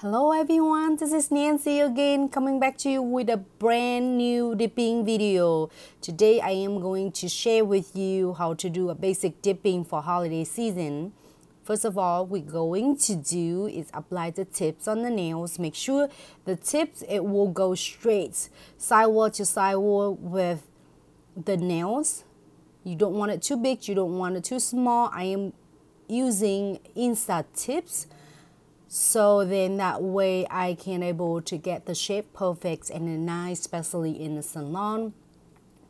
Hello everyone, this is Nancy again coming back to you with a brand new dipping video. Today I am going to share with you how to do a basic dipping for holiday season. First of all, we're going to do is apply the tips on the nails. Make sure the tips, it will go straight sidewall to sidewall with the nails. You don't want it too big, you don't want it too small. I am using InstaTips so then that way I can able to get the shape perfect and nice especially in the salon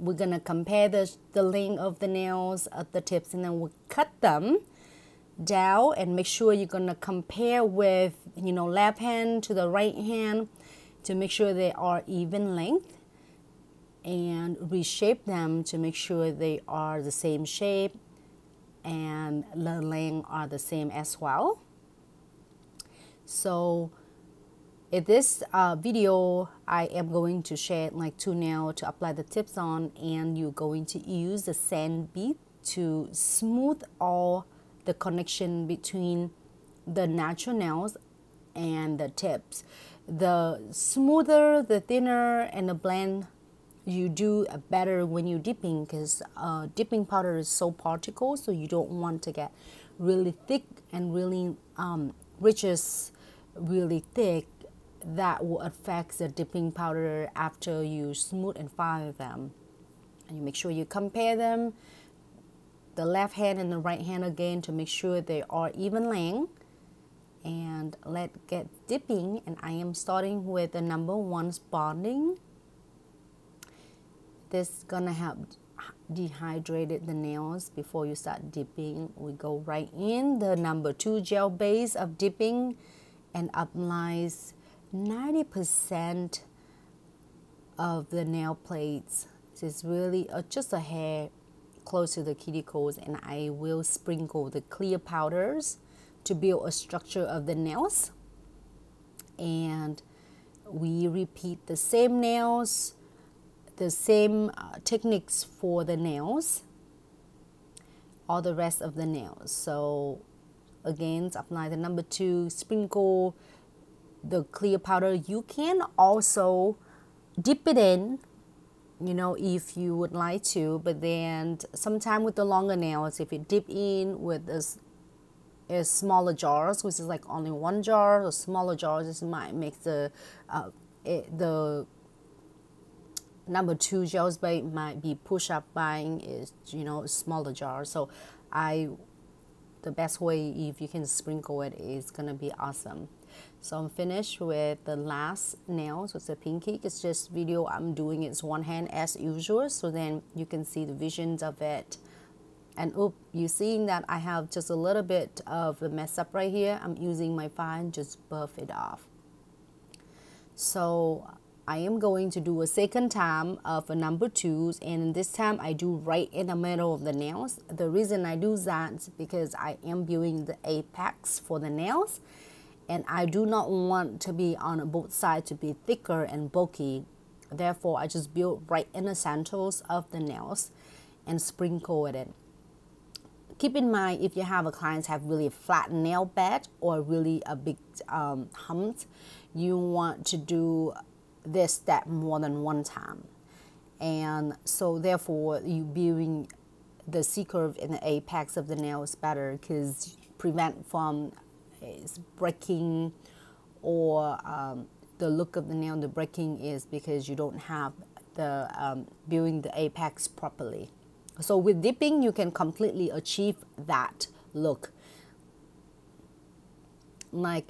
we're gonna compare the, the length of the nails at the tips and then we'll cut them down and make sure you're gonna compare with you know left hand to the right hand to make sure they are even length and reshape them to make sure they are the same shape and the length are the same as well so in this uh, video, I am going to share like two nail to apply the tips on and you're going to use the sand bead to smooth all the connection between the natural nails and the tips. The smoother, the thinner, and the blend you do better when you're dipping because uh, dipping powder is so particle so you don't want to get really thick and really um, riches really thick, that will affect the dipping powder after you smooth and file them. And you make sure you compare them, the left hand and the right hand again to make sure they are even length. And let get dipping and I am starting with the number one bonding. This gonna help dehydrated the nails before you start dipping. We go right in the number two gel base of dipping and applies 90% of the nail plates. It's really uh, just a hair close to the cuticles and I will sprinkle the clear powders to build a structure of the nails. And we repeat the same nails, the same uh, techniques for the nails, all the rest of the nails. So again apply the number two sprinkle the clear powder. You can also dip it in you know if you would like to but then sometime with the longer nails if you dip in with this is smaller jars which is like only one jar or smaller jars this might make the uh, it, the number two gels base might be push up buying is you know smaller jar so I the best way if you can sprinkle it is gonna be awesome. So I'm finished with the last nails it's the pinky it's just video I'm doing it's one hand as usual so then you can see the visions of it. And oh you seeing that I have just a little bit of a mess up right here? I'm using my fine just buff it off. So I am going to do a second time of a number twos and this time I do right in the middle of the nails. The reason I do that is because I am building the apex for the nails and I do not want to be on both sides to be thicker and bulky. Therefore, I just build right in the centers of the nails and sprinkle it Keep in mind if you have a client have really flat nail bed or really a big um, hump, you want to do this step more than one time. And so therefore you building the C curve in the apex of the nail is better because prevent from breaking or um, the look of the nail the breaking is because you don't have the um, building the apex properly. So with dipping you can completely achieve that look. Like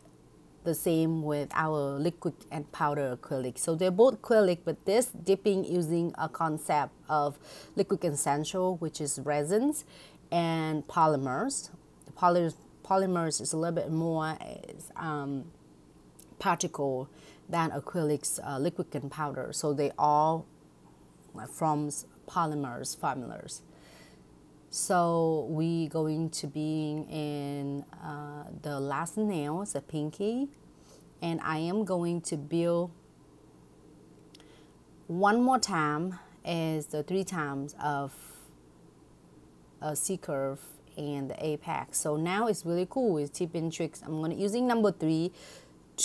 the same with our liquid and powder acrylic. So they're both acrylic, but this dipping using a concept of liquid essential, which is resins and polymers. The poly polymers is a little bit more um, particle than acrylics, uh, liquid and powder. So they all from polymers formulas. So we going to be in uh, the last nail, the pinky, and I am going to build one more time as the three times of a C curve and the apex. So now it's really cool with tip and tricks. I'm going to using number three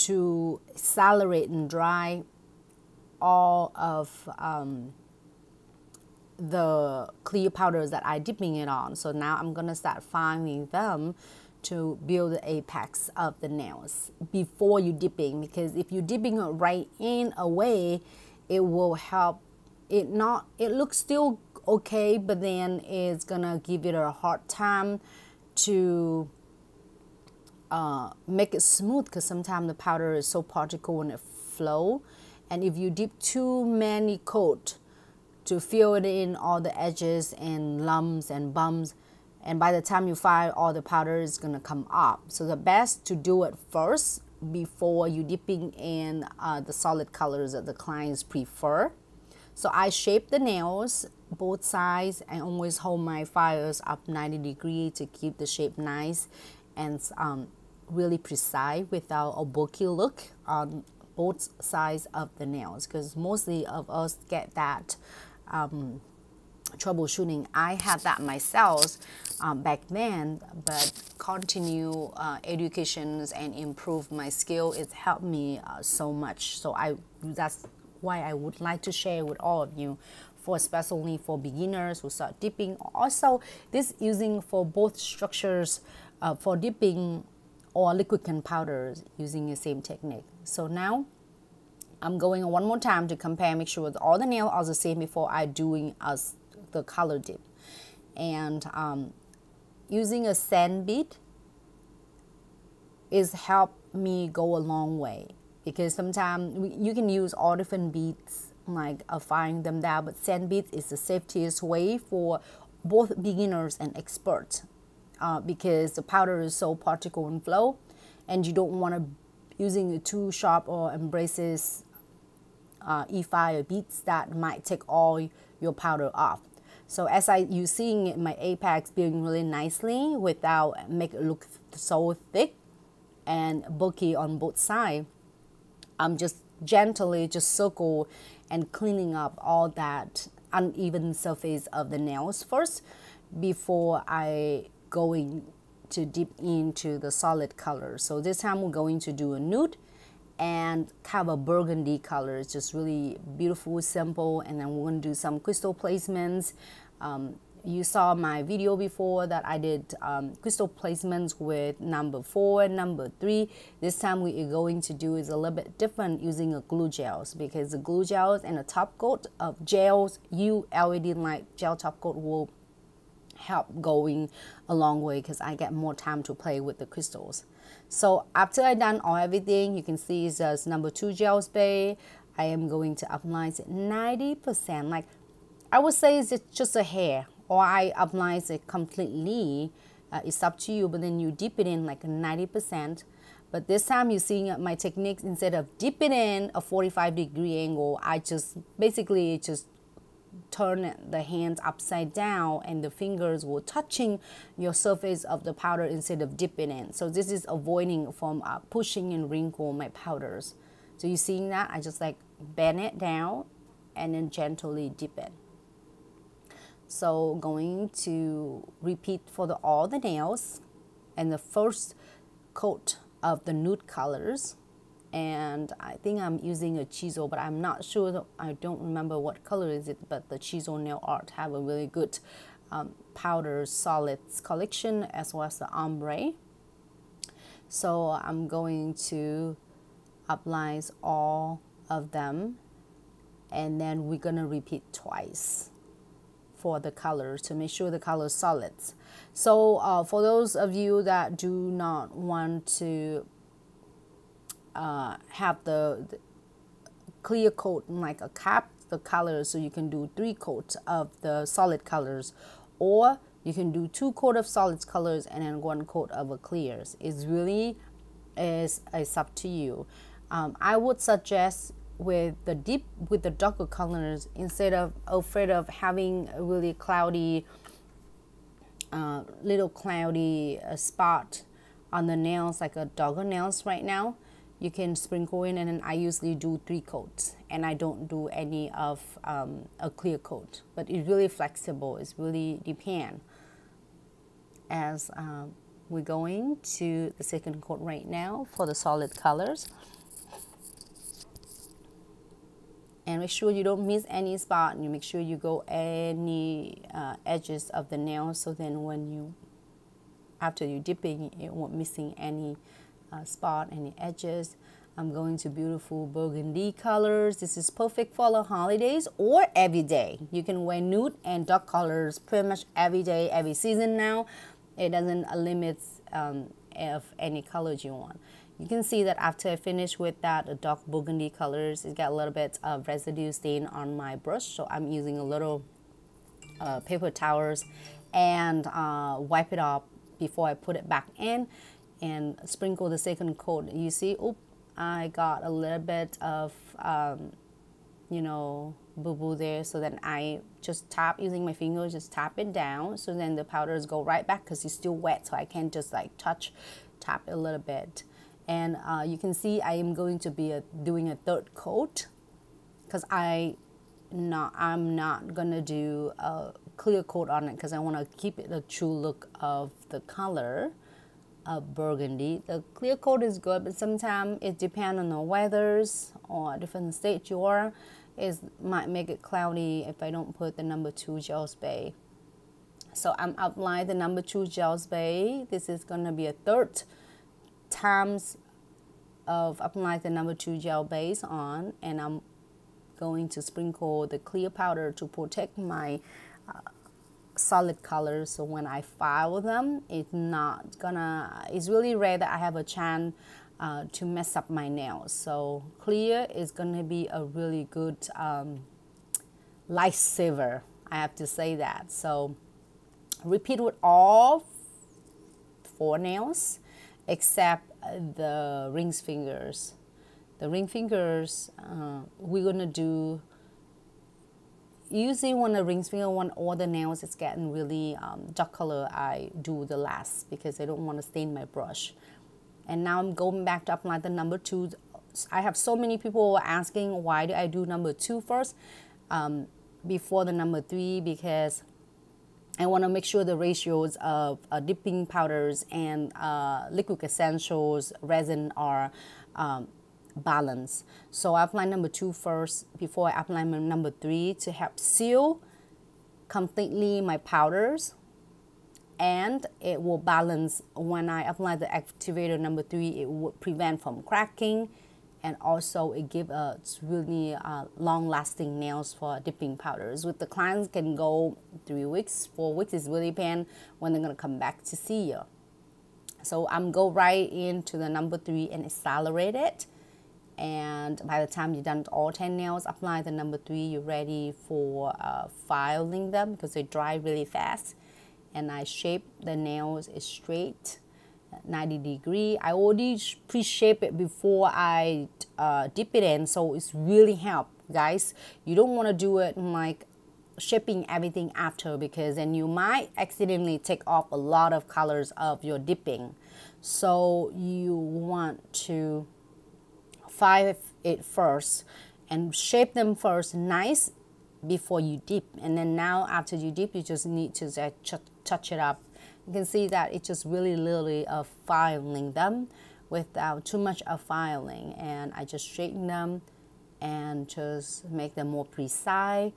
to accelerate and dry all of um, the clear powders that I dipping it on. So now I'm gonna start finding them to build the apex of the nails before you dipping because if you dipping it right in away, it will help it not it looks still okay but then it's gonna give it a hard time to uh, make it smooth because sometimes the powder is so particle when it flow and if you dip too many coat to fill it in all the edges and lumps and bumps. And by the time you fire all the powder is to come up. So the best to do it first before you dipping in uh, the solid colors that the clients prefer. So I shape the nails both sides and always hold my fires up 90 degree to keep the shape nice and um, really precise without a bulky look on both sides of the nails. Because mostly of us get that um, troubleshooting. I had that myself um, back then, but continue uh, educations and improve my skill. It's helped me uh, so much. So I that's why I would like to share with all of you for especially for beginners who start dipping. Also, this using for both structures uh, for dipping or liquid and powders using the same technique. So now I'm going one more time to compare, make sure all the nails are the same before I doing as the color dip. And um, using a sand bead is help me go a long way because sometimes you can use all different beads like uh, firing them down but sand beads is the safest way for both beginners and experts uh, because the powder is so particle and flow and you don't want to using too sharp or embraces uh, E5 beads that might take all your powder off. So as I you seeing my apex building really nicely without make it look so thick and bulky on both sides, I'm just gently just circle and cleaning up all that uneven surface of the nails first before I going to dip into the solid color. So this time we're going to do a nude and have a burgundy color. It's just really beautiful, simple, and then we're going to do some crystal placements. Um, you saw my video before that I did um, crystal placements with number four and number three. This time we are going to do is a little bit different using a glue gels because the glue gels and the top coat of gels, you LED light gel top coat will help going a long way because I get more time to play with the crystals. So after I done all everything, you can see it's just number two gel spray. I am going to apply it 90%. Like I would say it's just a hair or I apply it completely. Uh, it's up to you, but then you dip it in like 90%. But this time you're seeing my techniques instead of dipping in a 45 degree angle, I just basically just turn the hands upside down and the fingers will touching your surface of the powder instead of dipping in. So this is avoiding from uh, pushing and wrinkle my powders. So you seeing that? I just like bend it down and then gently dip it. So going to repeat for the, all the nails and the first coat of the nude colors and I think I'm using a chisel but I'm not sure. I don't remember what color is it but the chisel nail art have a really good um, powder solids collection as well as the ombre. So I'm going to apply all of them and then we're gonna repeat twice for the color to make sure the color solids. So uh, for those of you that do not want to uh, have the, the, clear coat and like a cap the colors so you can do three coats of the solid colors. Or you can do two coat of solid colors and then one coat of a clears it's really is it's up to you. Um, I would suggest with the deep with the darker colors instead of afraid of having a really cloudy uh, little cloudy uh, spot on the nails like a dogger nails right now you can sprinkle in and then I usually do three coats and I don't do any of um, a clear coat. But it's really flexible. It's really depend as um, we're going to the second coat right now for the solid colors. And make sure you don't miss any spot and you make sure you go any uh, edges of the nail so then when you after you dipping it won't missing any uh, spot any edges. I'm going to beautiful burgundy colors. This is perfect for the holidays or every day. You can wear nude and dark colors pretty much every day every season now. It doesn't limit um, of any colors you want. You can see that after I finish with that dark burgundy colors, it got a little bit of residue stain on my brush. So I'm using a little uh, paper towels and uh, wipe it off before I put it back in and sprinkle the second coat. You see, oop, I got a little bit of, um, you know, boo-boo there. So then I just tap using my fingers, just tap it down. So then the powders go right back because it's still wet. So I can't just like touch, tap a little bit and uh, you can see I am going to be a, doing a third coat because I not I'm not gonna do a clear coat on it because I want to keep it the true look of the color of burgundy. The clear coat is good but sometimes it depends on the weathers or different state you are. It might make it cloudy if I don't put the number two gel spray so I'm applying the number two gel spray this is gonna be a third times of applying the number two gel base on and I'm going to sprinkle the clear powder to protect my uh, solid colors so when I file them it's not gonna it's really rare that I have a chance uh, to mess up my nails so clear is gonna be a really good um, lifesaver I have to say that so repeat with all four nails except the rings fingers. The ring fingers, uh, we're gonna do. Usually, when the ring finger, when all the nails is getting really um, dark color, I do the last because I don't want to stain my brush. And now I'm going back to apply the number two. I have so many people asking why do I do number two first um, before the number three because I want to make sure the ratios of uh, dipping powders and uh, liquid essentials resin are um, balanced. So I apply number two first before I apply number three to help seal completely my powders. And it will balance. When I apply the activator number three it will prevent from cracking. And also it gives us really uh, long lasting nails for dipping powders. With the clients can go three weeks four weeks is really depend when they're to come back to see you so i'm go right into the number three and accelerate it and by the time you've done all 10 nails apply the number three you're ready for uh, filing them because they dry really fast and i shape the nails is straight 90 degree. I already pre-shape it before I uh, dip it in, so it's really help, guys. You don't want to do it like shaping everything after because then you might accidentally take off a lot of colors of your dipping. So you want to file it first and shape them first nice before you dip. And then now after you dip you just need to touch it up. You can see that it's just really literally of filing them without too much of filing. And I just straighten them and just make them more precise.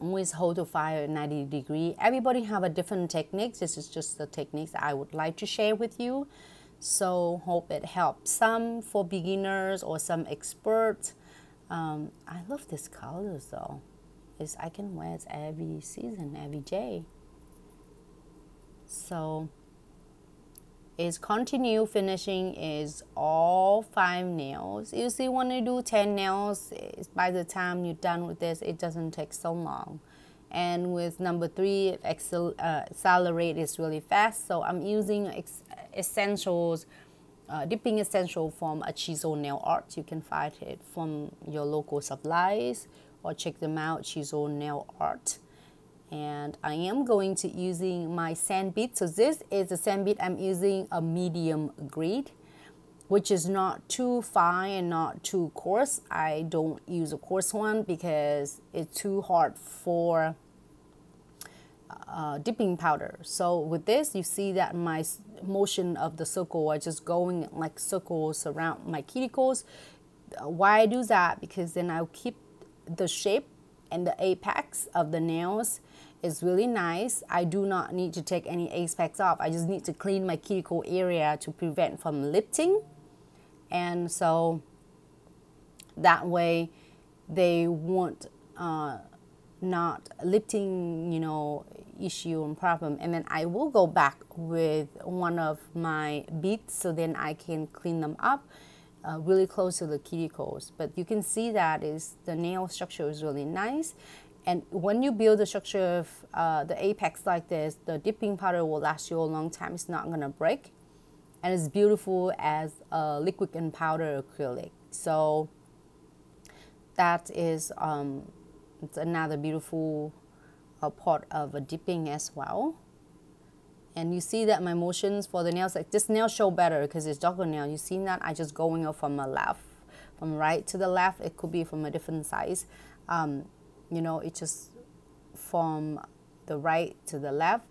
Always hold the fire at 90 degree. Everybody have a different technique. This is just the techniques I would like to share with you so hope it helps some for beginners or some experts um, I love this colors though is I can wear it every season every day so is continue finishing is all five nails. You see when you do 10 nails, by the time you're done with this, it doesn't take so long. And with number three, accel uh, accelerate is really fast. So I'm using essentials, uh, dipping essential from a Chisel Nail Art. You can find it from your local supplies or check them out, Chisel Nail Art and I am going to using my sand bead. So this is a sand bead I'm using a medium grade which is not too fine and not too coarse. I don't use a coarse one because it's too hard for uh, dipping powder. So with this, you see that my motion of the circle are just going like circles around my cuticles. Uh, why I do that? Because then I'll keep the shape and the apex of the nails is really nice. I do not need to take any apex off. I just need to clean my cuticle area to prevent from lifting. And so that way they won't uh, not lifting, you know, issue and problem. And then I will go back with one of my beads so then I can clean them up uh, really close to the cuticles. But you can see that is the nail structure is really nice. And when you build the structure of uh, the apex like this, the dipping powder will last you a long time. It's not gonna break. And it's beautiful as a liquid and powder acrylic. So that is um, it's another beautiful uh, part of a dipping as well. And you see that my motions for the nails, like this nail show better because it's darker nail. You see that I just going up from the left, from right to the left. It could be from a different size. Um, you know, it just from the right to the left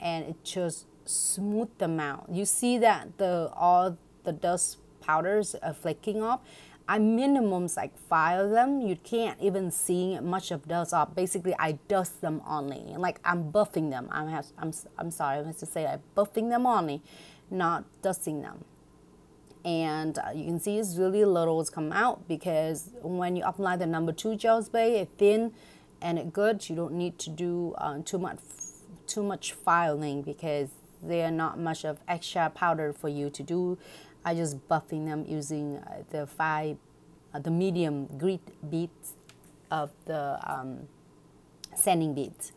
and it just smooth them out. You see that the all the dust powders are flaking off I minimums like five of them. You can't even see much of dust off. Basically, I dust them only. Like I'm buffing them. I'm I'm I'm sorry. I have to say I'm buffing them only, not dusting them. And uh, you can see it's really little it's come out because when you apply the number two gel spray, it's thin and it good. You don't need to do uh, too much too much filing because they are not much of extra powder for you to do I just buffing them using uh, the five, uh, the medium grit beads of the um, sanding beads.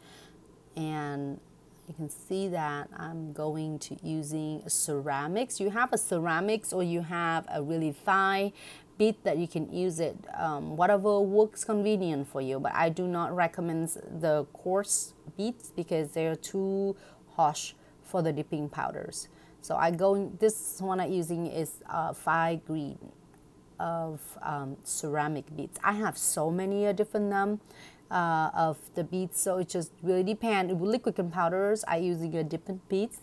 And you can see that I'm going to using ceramics. You have a ceramics or you have a really fine bead that you can use it, um, whatever works convenient for you. But I do not recommend the coarse beads because they're too harsh for the dipping powders. So I go, this one I'm using is uh, five green of um, ceramic beads. I have so many uh, different um, uh, of the beads, so it just really depends. With liquid and powders, I using a different beads.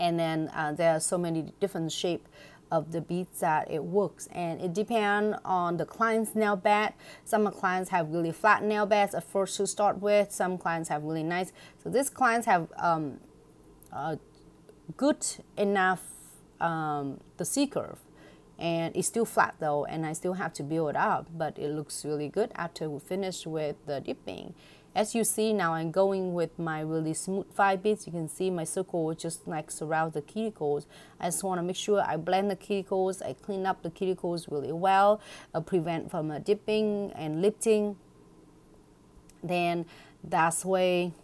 And then uh, there are so many different shape of the beads that it works and it depends on the client's nail bed some clients have really flat nail beds at first to start with some clients have really nice so these clients have um, uh, good enough um, the C curve. And it's still flat though and I still have to build up but it looks really good after we finish with the dipping. As you see now I'm going with my really smooth five bits. You can see my circle just like surround the cuticles. I just want to make sure I blend the cuticles I clean up the cuticles really well uh, prevent from uh, dipping and lifting. Then that's way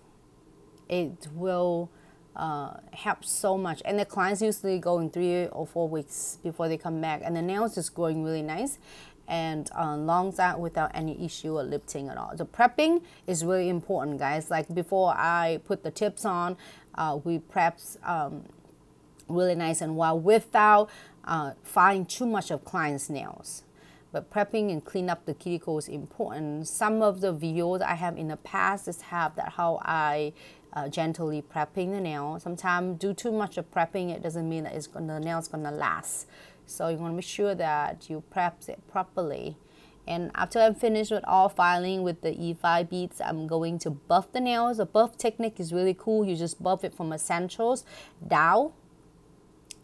it will uh, helps so much. And the clients usually go in three or four weeks before they come back. And the nails is growing really nice and uh, long that without any issue or lifting at all. The prepping is really important, guys. Like before I put the tips on, uh, we preps um, really nice and well without uh, finding too much of client's nails. But prepping and clean up the cuticle is important. Some of the videos I have in the past is have that how I uh, gently prepping the nail. Sometimes do too much of prepping, it doesn't mean that it's gonna, the gonna last. So you wanna make sure that you prep it properly. And after I'm finished with all filing with the E5 beads, I'm going to buff the nails. The buff technique is really cool. You just buff it from essentials down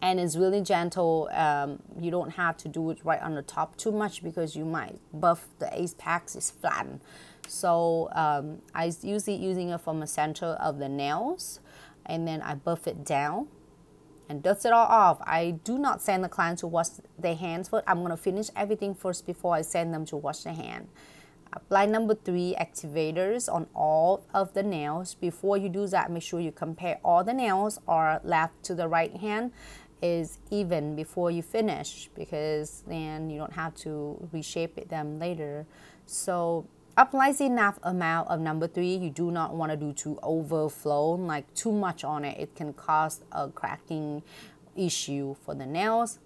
and it's really gentle. Um, you don't have to do it right on the top too much because you might buff the apex is flattened. So um, I usually using it from the center of the nails and then I buff it down and dust it all off. I do not send the client to wash their hands first. I'm going to finish everything first before I send them to wash their hand. Apply number three activators on all of the nails. Before you do that, make sure you compare all the nails are left to the right hand is even before you finish because then you don't have to reshape them later. So apply enough amount of number three. You do not want to do too overflow, like too much on it. It can cause a cracking issue for the nails.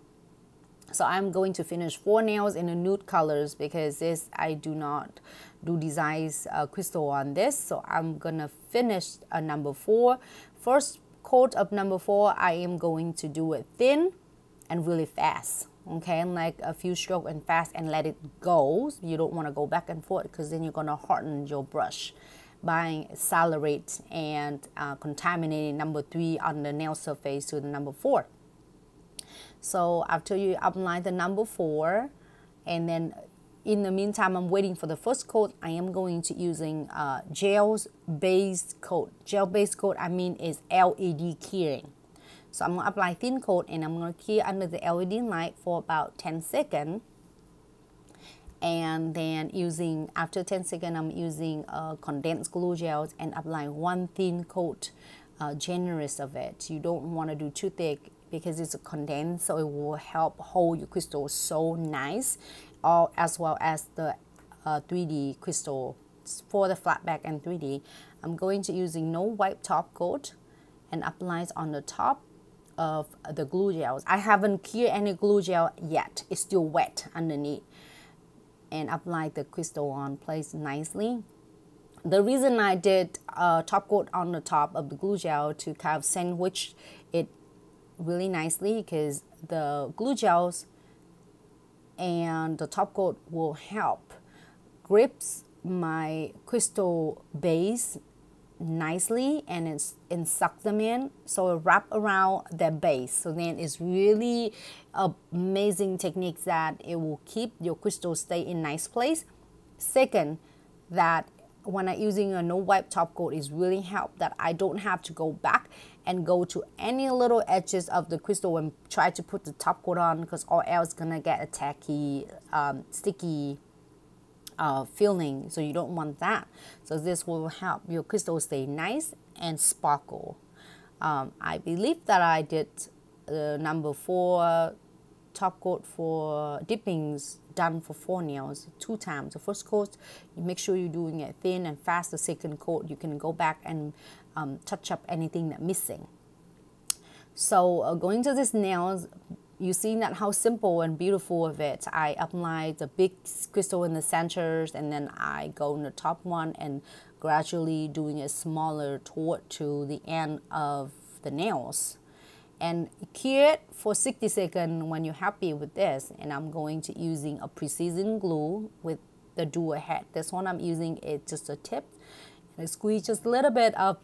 so I'm going to finish four nails in the nude colors because this I do not do designs uh, crystal on this so I'm gonna finish a number four first coat of number four I am going to do it thin and really fast okay and like a few stroke and fast and let it go. You don't want to go back and forth because then you're going to harden your brush by accelerate and uh, contaminating number three on the nail surface to the number four. So after you apply the number four and then in the meantime I'm waiting for the first coat. I am going to using uh, gels based coat. Gel based coat I mean is LED curing so I'm going to apply thin coat and I'm going to cure under the LED light for about 10 seconds. And then using, after 10 seconds, I'm using uh, condensed glue gels and applying one thin coat, uh, generous of it. You don't want to do too thick because it's a condensed, so it will help hold your crystal so nice, or as well as the uh, 3D crystal for the flat back and 3D. I'm going to using no wipe top coat and applies on the top of the glue gels. I haven't cured any glue gel yet. It's still wet underneath. And apply the crystal on place nicely. The reason I did a top coat on the top of the glue gel to kind of sandwich it really nicely because the glue gels and the top coat will help grips my crystal base nicely and it's and suck them in. So it wrap around their base. So then it's really amazing technique that it will keep your crystal stay in nice place. Second that when I'm using a no wipe top coat is really help that I don't have to go back and go to any little edges of the crystal and try to put the top coat on because or else gonna get a tacky um, sticky uh, feeling. So you don't want that. So this will help your crystal stay nice and sparkle. Um, I believe that I did uh, number four top coat for dippings done for four nails two times. The first coat you make sure you're doing it thin and fast. The second coat you can go back and um, touch up anything that's missing. So uh, going to this nails you see that how simple and beautiful of it. I apply the big crystal in the centers and then I go in the top one and gradually doing a smaller toward to the end of the nails. And cure it for 60 seconds when you're happy with this. And I'm going to using a precision glue with the dual head. This one I'm using is just a tip. And I squeeze just a little bit of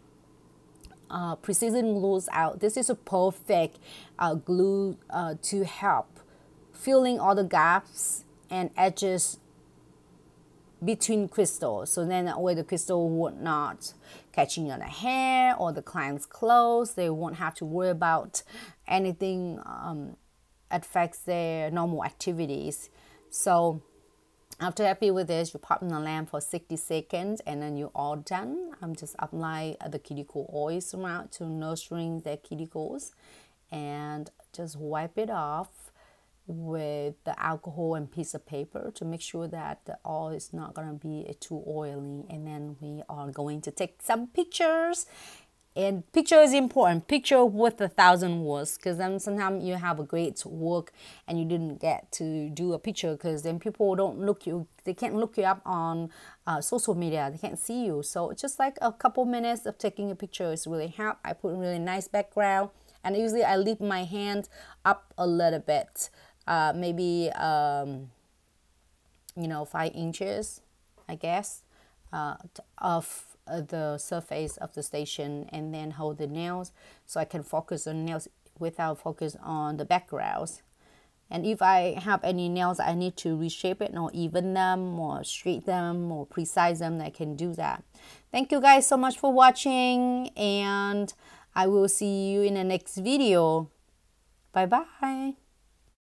uh, precision glues out. This is a perfect uh, glue uh, to help filling all the gaps and edges between crystals. So then that way the crystal would not catching on the hair or the client's clothes. They won't have to worry about anything um, affects their normal activities. So after happy with this, you pop in the lamp for 60 seconds and then you're all done. I'm just apply the cuticle oils around to nurturing the cuticles and just wipe it off with the alcohol and piece of paper to make sure that the oil is not going to be too oily and then we are going to take some pictures and picture is important. Picture with a thousand words because then sometimes you have a great work and you didn't get to do a picture because then people don't look you they can't look you up on uh, social media. They can't see you. So it's just like a couple minutes of taking a picture is really help. I put a really nice background and usually i lift my hand up a little bit uh, maybe um, you know five inches i guess uh, of Uh, the surface of the station and then hold the nails so I can focus on nails without focus on the backgrounds. And if I have any nails I need to reshape it or even them or straight them or precise them, I can do that. Thank you guys so much for watching and I will see you in the next video. Bye bye.